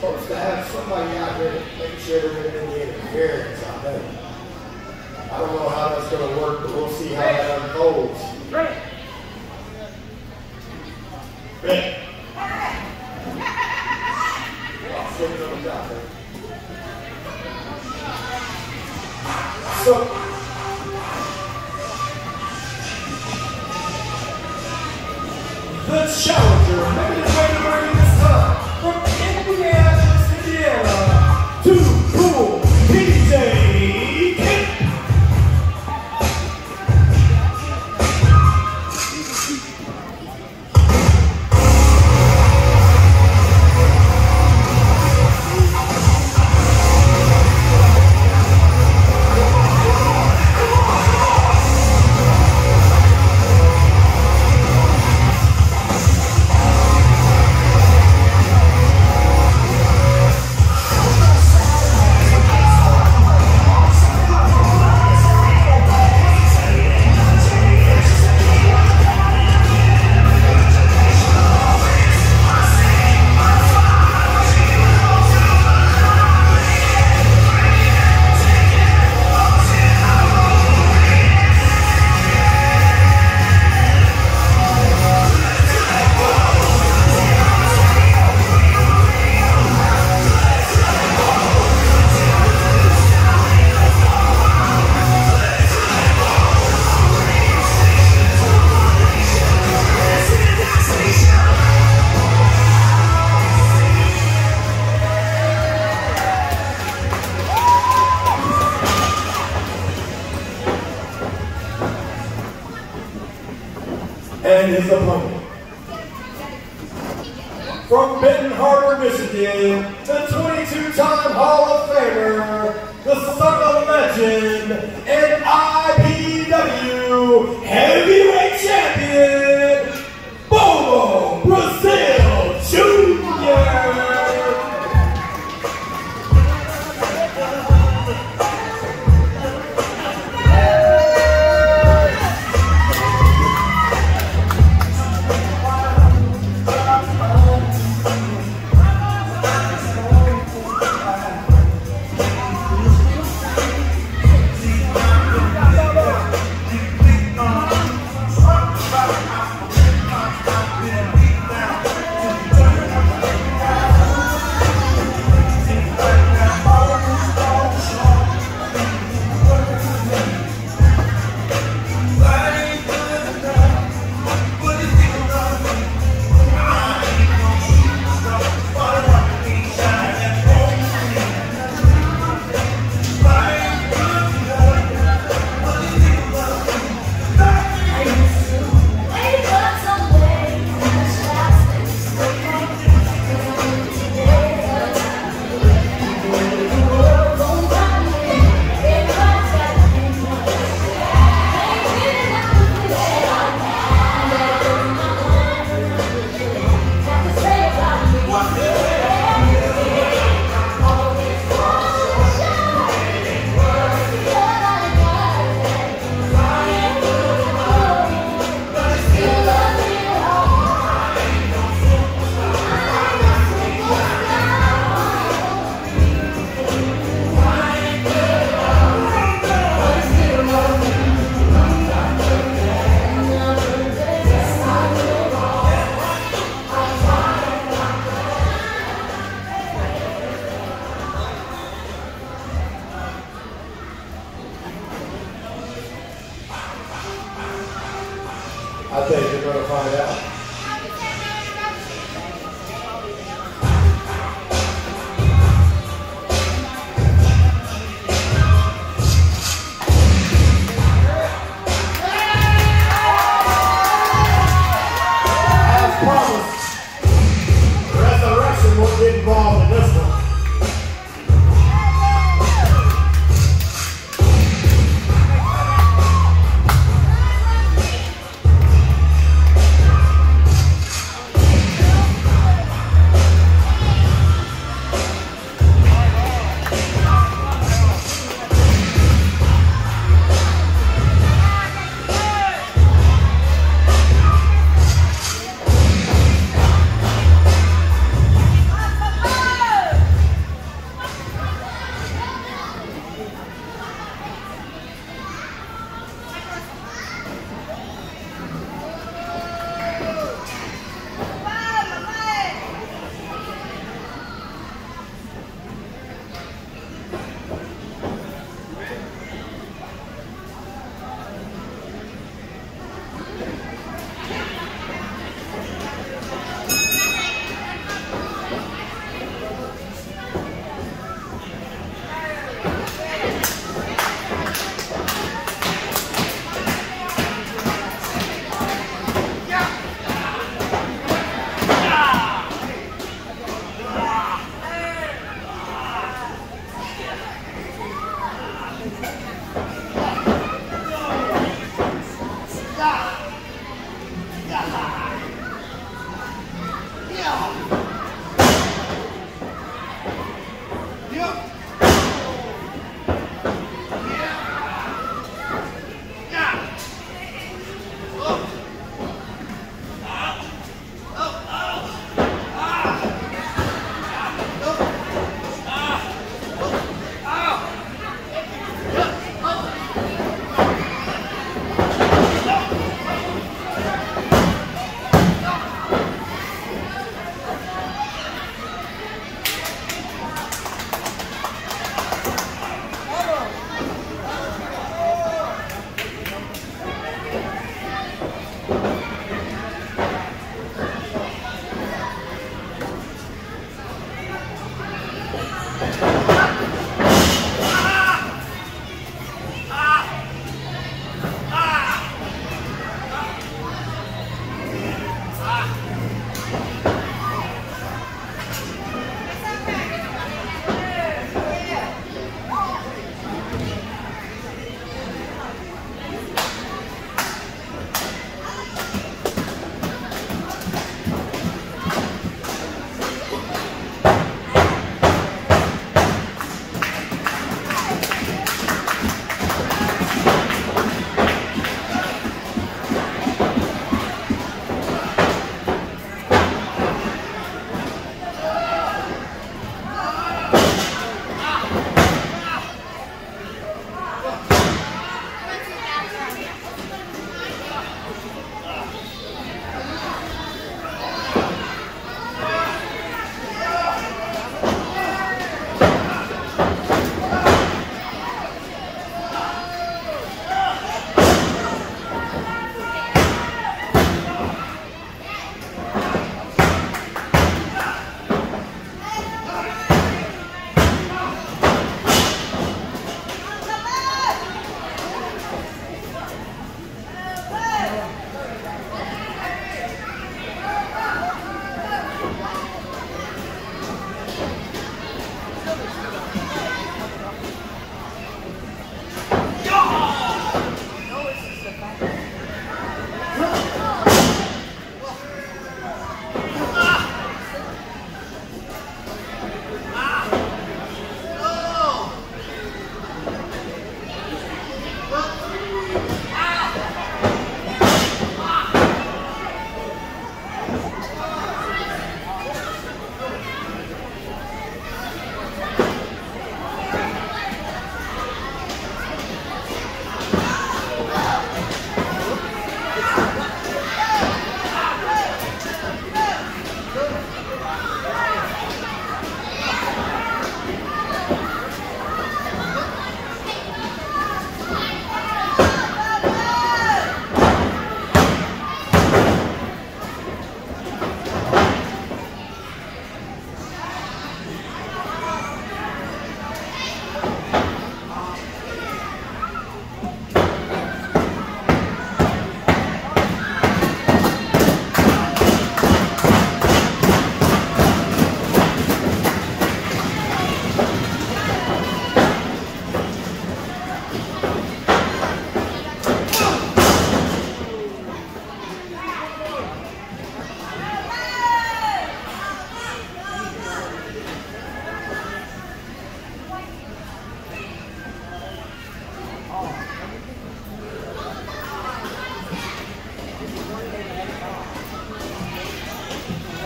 supposed to have somebody out there to make sure there isn't any interference out there. I don't know how that's going to work, but we'll see how that unfolds. Right. Rick. I'll sit those out there. So, the challenger From Benton Harbor, Michigan, the 22-time Hall of Famer, the son of legend, and IPW heavyweight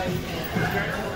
like,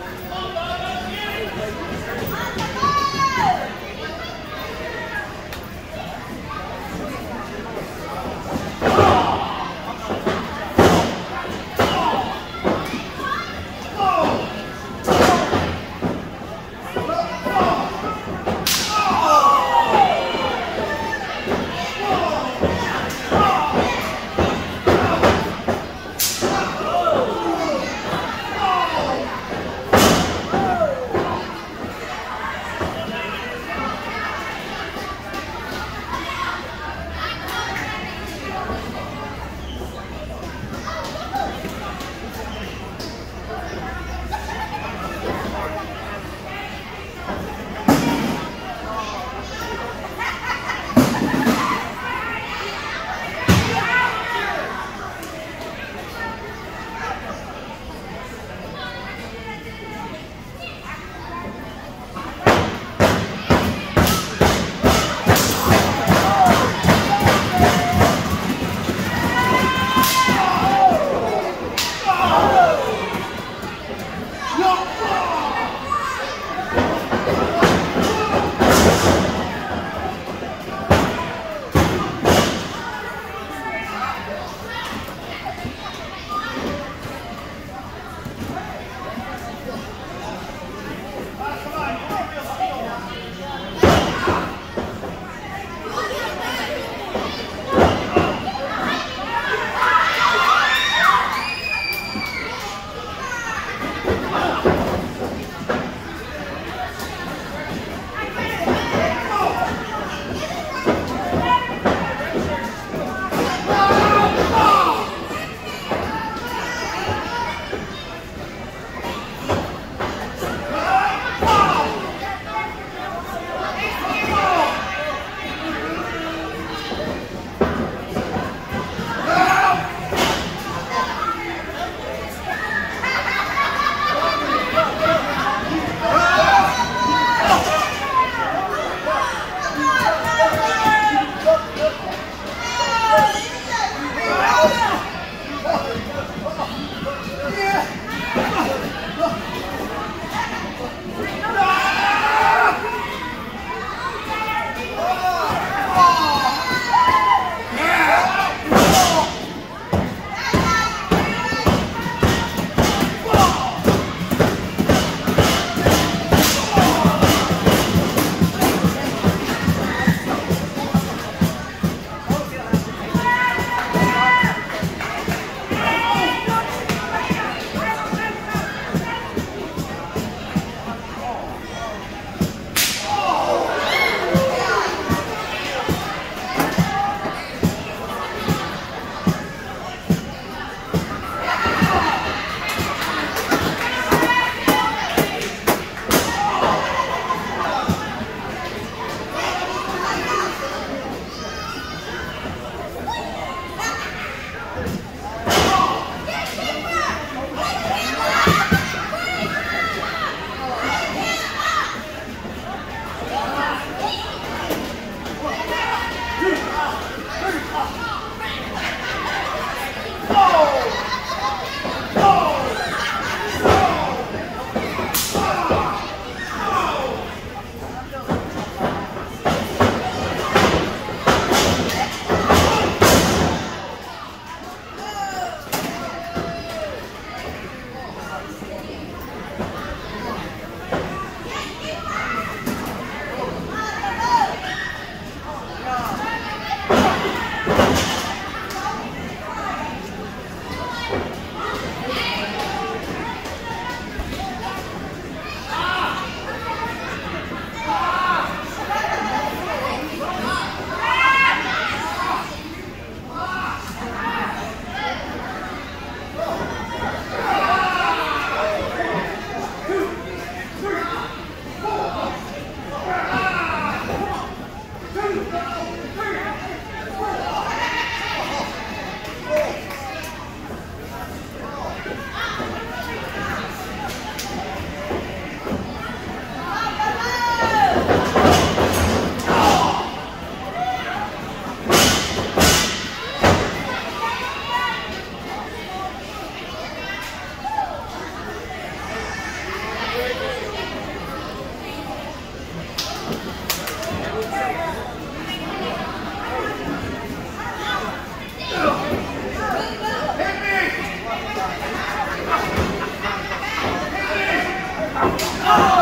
Oh!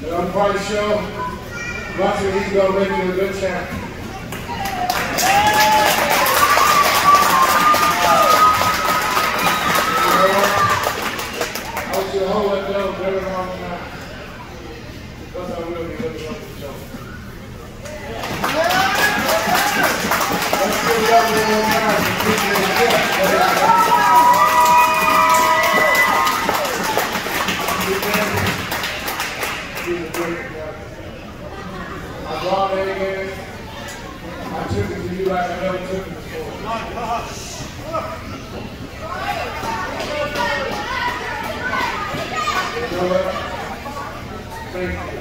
The Umpire Show, watch your ego make you a good champion. I want you to hold that belt very long. Because I will be looking up the show. Let's give it up one more time You know what? Thank you.